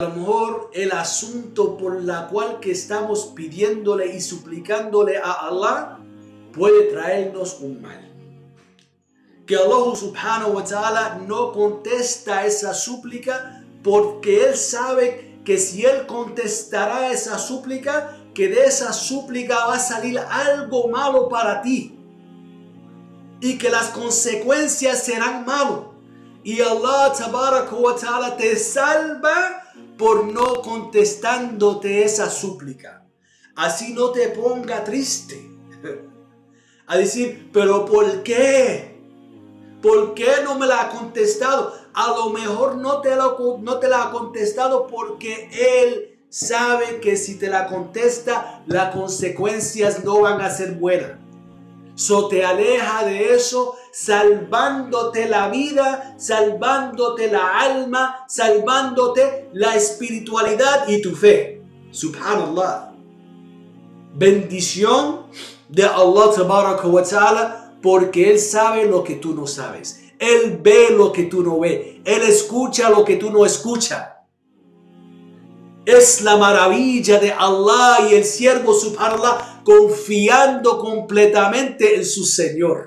A lo mejor el asunto por la cual que estamos pidiéndole y suplicándole a Allah puede traernos un mal. Que Allah subhanahu wa ta'ala no contesta esa súplica porque Él sabe que si Él contestará esa súplica, que de esa súplica va a salir algo malo para ti. Y que las consecuencias serán malas. Y Allah wa ta'ala te salva por no contestándote esa súplica. Así no te ponga triste. A decir, pero ¿por qué? ¿Por qué no me la ha contestado? A lo mejor no te, no te la ha contestado porque Él sabe que si te la contesta, las consecuencias no van a ser buenas. So te aleja de eso, salvándote la vida, salvándote la alma, salvándote la espiritualidad y tu fe. Subhanallah. Bendición de Allah wa ta'ala porque Él sabe lo que tú no sabes. Él ve lo que tú no ves. Él escucha lo que tú no escuchas. Es la maravilla de Allah y el siervo subhanallah confiando completamente en su Señor.